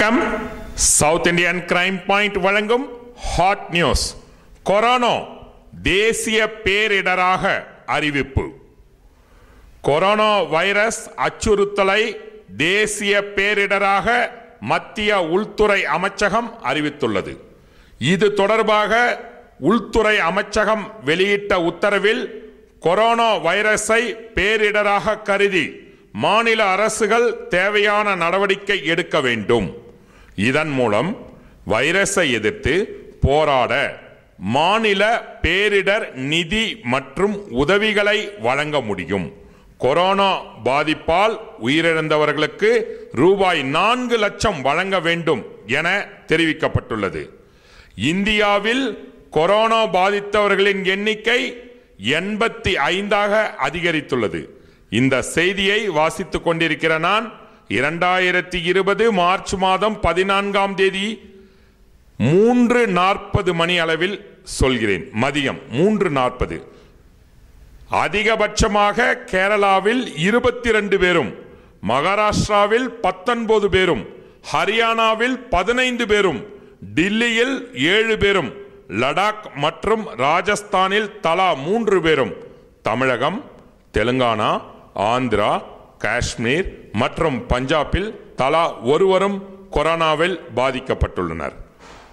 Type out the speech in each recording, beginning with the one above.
வணக்கம். South Indian crime point வழங்கும் hot news corona தேசிய பேரிடராக அறிவிப்பு. கொரோனா வைரஸ் அச்சுறுத்தலை தேசிய பேரிடராக மத்திய உள்துறை அமைச்சகம் அறிவித்துள்ளது. இது தொடர்பாக உள்துறை அமைச்சகம் வெளியிட்ட உத்தரவில் கொரோனா வைரஸை பேரிடராக கருதி மாநில அரசுகள் தேவையான நடவடிக்கை எடுக்க வேண்டும். இதன் மூலம் வைரஸை எதிர்த்து போராட மாநில பேரிடர் நிதி மற்றும் உதவிகளை வழங்க முடியும். கொரோனா பாதிப்பால் உயிரிழந்தவர்களுக்கு ரூபாய் நான்கு லட்சம் வழங்க வேண்டும் என தெரிவிக்கப்பட்டுள்ளது. இந்தியாவில் கொரோனா பாதித்தவர்களின் எண்ணிக்கை எண்பத்தி ஐந்தாக அதிகரித்துள்ளது. இந்த செய்தியை வாசித்துக் கொண்டிருக்கிற நான் இரண்டாயிரத்தி இருபது மார்ச் மாதம் பதினான்காம் தேதி மூன்று நாற்பது மணி அளவில் சொல்கிறேன். மதியம் மூன்று நாற்பது. அதிகபட்சமாக கேரளாவில் இருபத்தி ரெண்டு பேரும் மகாராஷ்டிராவில் பத்தொன்பது பேரும் ஹரியானாவில் பதினைந்து பேரும் டில்லியில் ஏழு பேரும் லடாக் மற்றும் ராஜஸ்தானில் தலா மூன்று பேரும் தமிழகம் தெலுங்கானா ஆந்திரா காஷ்மீர் மற்றும் பஞ்சாபில் தலா ஒருவரும் கொரோனாவில் பாதிக்கப்பட்டுள்ளனர்.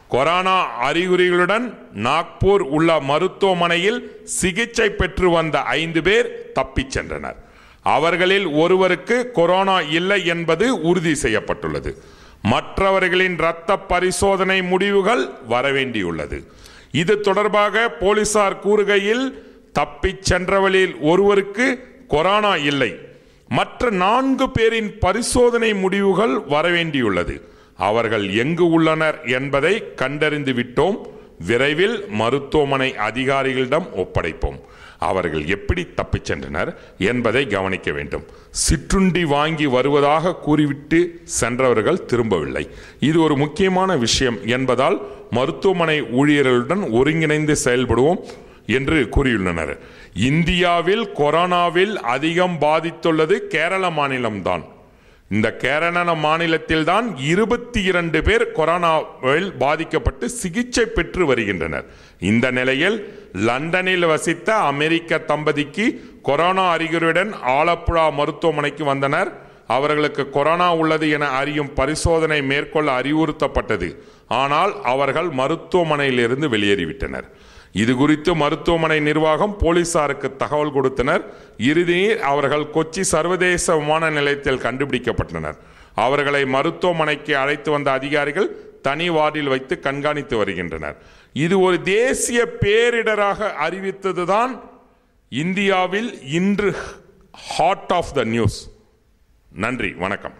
கொரோனா அறிகுறிகளுடன் நாக்பூர் உள்ள மருத்துவமனையில் சிகிச்சை பெற்று வந்த ஐந்து பேர் தப்பிச் சென்றனர். அவர்களில் ஒருவருக்கு கொரோனா இல்லை என்பது உறுதி செய்யப்பட்டுள்ளது. மற்றவர்களின் இரத்த பரிசோதனை முடிவுகள் வரவேண்டியுள்ளது. இது தொடர்பாக போலீசார் கூறுகையில் தப்பிச் சென்றவர்களில் ஒருவருக்கு கொரோனா இல்லை மற்ற நான்கு பேரின் பரிசோதனை முடிவுகள் வரவேண்டியுள்ளது. அவர்கள் எங்கு உள்ளனர் என்பதை கண்டறிந்து விட்டோம். விரைவில் மருத்துவமனை அதிகாரிகளிடம் ஒப்படைப்போம். அவர்கள் எப்படி தப்பிச் சென்றனர் என்பதை கவனிக்க வேண்டும். சிற்றுண்டி வாங்கி வருவதாக கூறிவிட்டு சென்றவர்கள் திரும்பவில்லை. இது ஒரு முக்கியமான விஷயம் என்பதால் மருத்துவமனை ஊழியர்களுடன் ஒருங்கிணைந்து செயல்படுவோம். என்று கூறியுள்ளனர். இந்தியாவில் கொரோனாவில் அதிகம் பாதித்துள்ளது கேரள மாநிலம்தான். இந்த கேரள மாநிலத்தில் தான் இருபத்தி இரண்டு பேர் கொரோனாவில் பாதிக்கப்பட்டு சிகிச்சை பெற்று வருகின்றனர். இந்த நிலையில் லண்டனில் வசித்த அமெரிக்க தம்பதிக்கு கொரோனா அறிகுறியுடன் ஆலப்புழா மருத்துவமனைக்கு வந்தனர். அவர்களுக்கு கொரோனா உள்ளது என அறியும் பரிசோதனை மேற்கொள்ள அறிவுறுத்தப்பட்டது. ஆனால் அவர்கள் மருத்துவமனையிலிருந்து வெளியேறிவிட்டனர். இது குறித்து மருத்துவமனை நிர்வாகம் போலீசாருக்கு தகவல் கொடுத்தனர். இறுதியில் அவர்கள் கொச்சி சர்வதேச விமான நிலையத்தில் கண்டுபிடிக்கப்பட்டனர். அவர்களை மருத்துவமனைக்கு அழைத்து வந்த அதிகாரிகள் தனி வார்டில் வைத்து கண்காணித்து வருகின்றனர். இது ஒரு தேசிய பேரிடராக அறிவித்ததுதான் இந்தியாவில் இன்று ஹார்ட் ஆஃப் த நியூஸ் நன்றி வணக்கம்.